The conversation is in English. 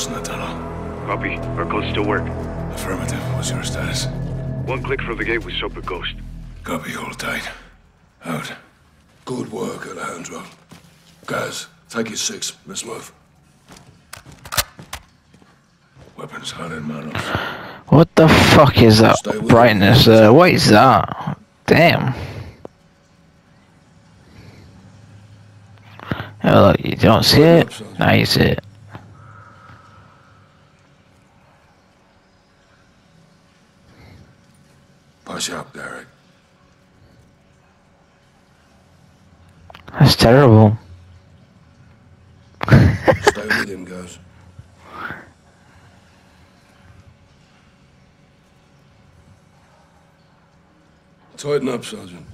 close in the tunnel. Copy. Our codes still work. Affirmative. What's your status? One click from the gate with Soap Ghost. Copy. Hold tight. Out. Good work, Alejandro. Guys, take your six. Let's move. Weapons hot hermanos. What the fuck is that brightness? Uh, what is that? Damn. Oh, look, you don't see it? Now you see it. Push up, Derek. That's terrible. Stay with him, guys. Tighten up, Sergeant.